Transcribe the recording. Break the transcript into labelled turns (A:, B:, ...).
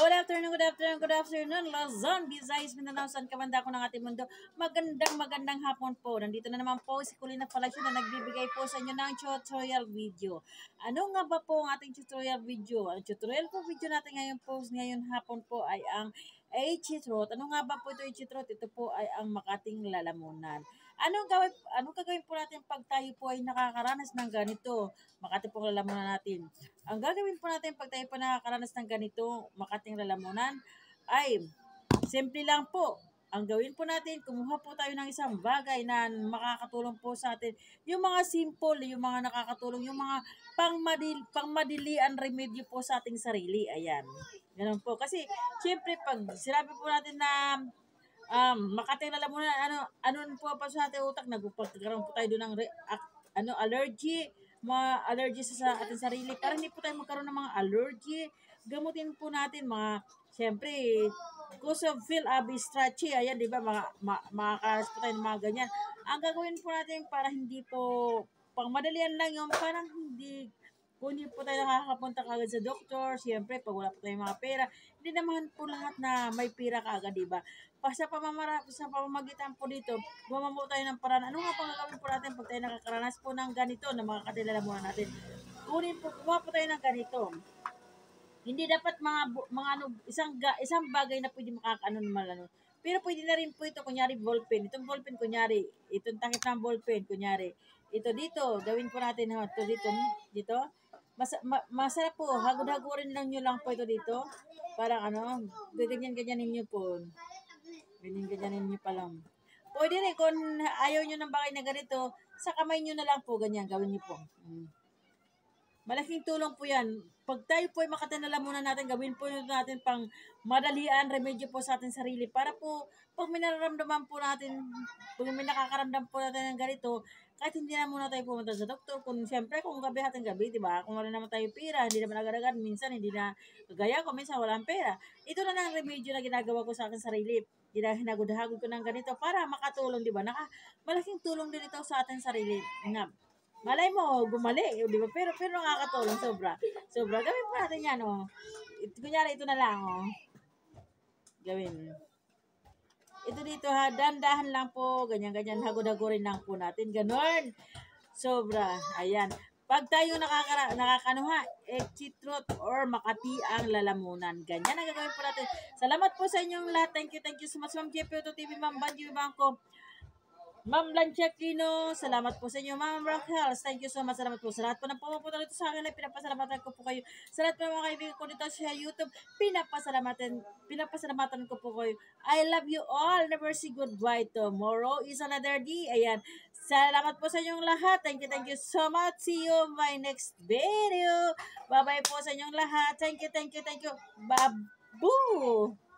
A: Good afternoon, good afternoon, good afternoon, Luzon, Visayas, Mindanao, saan ka man dako ng ating mundo. Magandang, magandang hapon po. Nandito na naman po si Kulina Falasyo na nagbibigay po sa inyo ng tutorial video. Ano nga ba po ang ating tutorial video? Ang tutorial po video natin ngayon po, ngayon hapon po ay ang H-Trot. Ano nga ba po ito H-Trot? Ito po ay ang Makating Lalamunan. Anong gawin, anong gagawin po natin pag tayo po ay nakakaranas ng ganito? Makati pong lalamunan natin. Ang gagawin po natin pag tayo po nakakaranas ng ganito, makating lalamunan, ay simple lang po. Ang gawin po natin, kumuha po tayo ng isang bagay na makakatulong po sa atin. Yung mga simple, yung mga nakakatulong, yung mga pangmadil, pangmadilian remedyo po sa ating sarili. Ayan. Ganun po. Kasi, syempre, pag sinabi po natin na um, makating lalamunan, ano, ano po pa sa ating utak, nagpagkaroon po tayo doon ng re- ano, allergy, mga allergy sa, sa ating sarili, para hindi po tayo magkaroon ng mga allergy, gamutin po natin mga, syempre, cause of feel abi stretchy, ayan, di ba, mga, ma, tayo ng mga ganyan. Ang gagawin po natin para hindi po, pang madalian lang yung parang hindi, kung hindi po tayo nakakapunta kagad sa doktor, siyempre, pag wala po tayong mga pera, hindi naman po lahat na may pera kagad, di ba? Sa, pamamara, sa pamamagitan po dito, gumawa po tayo ng paraan. Ano nga pang gagawin po natin pag tayo nakakaranas po ng ganito na mga kadilala muna natin? Kunin po, gumawa po tayo ng ganito. Hindi dapat mga mga ano, isang ga, isang bagay na pwede makakaano naman ano. Pero pwede na rin po ito, kunyari ballpen. Itong ballpen, kunyari, itong takip ng ballpen, kunyari. Ito dito, gawin po natin, ha, ito dito, hmm, dito. Mas, ma, masarap po, hagod-hagorin lang nyo lang po ito dito. Parang ano, ganyan-ganyan ninyo po. Ganyan-ganyan ninyo pa lang. Pwede rin, kung ayaw nyo ng bagay na ganito, sa kamay nyo na lang po, ganyan, gawin nyo po. Mm. Malaking tulong po yan. Pag tayo po ay makatanalamunan natin, gawin po natin pang madalian, remedyo po sa ating sarili. Para po, pag may nararamdaman po natin, pag may nakakaramdam po natin ng ganito, kahit hindi na muna tayo pumunta sa doktor, kung siyempre kung gabi hating gabi, di ba? Kung wala naman tayo pera, hindi naman agad-agad, minsan hindi na, kagaya ko, minsan walang pera. Ito na lang remedyo na ginagawa ko sa akin sarili. Ginahagod-hagod ko ng ganito para makatulong, di ba? Naka, malaking tulong din ito sa ating sarili. Nga, Malay mo, gumali, di ba? Pero, pero nakakatulong, sobra. Sobra. Gawin po natin yan, oh. Ito, kunyari, ito na lang, oh. Gawin. Ito dito, ha. Dandahan lang po. Ganyan-ganyan. Hagod-hagorin lang po natin. Ganon. Sobra. Ayan. Pag tayo nakakara, nakakano ha, exitrot or makati ang lalamunan. Ganyan ang gagawin po natin. Salamat po sa inyong lahat. Thank you, thank you so much. Ma'am JP Auto TV, Ma'am Banjo Bangko. Ma'am Lancia Quino, salamat po sa inyo. Ma'am Raquel, thank you so much. Salamat po sa lahat po ng pumupunta dito sa akin pinapasalamatan ko po kayo. Sa lahat po mga kaibigan ko dito sa YouTube, pinapasalamatan, pinapasalamatan ko po kayo. I love you all. Never say goodbye. Tomorrow is another day. Ayan. Salamat po sa inyong lahat. Thank you, thank you so much. See you my next video. Bye-bye po sa inyong lahat. Thank you, thank you, thank you. Babu!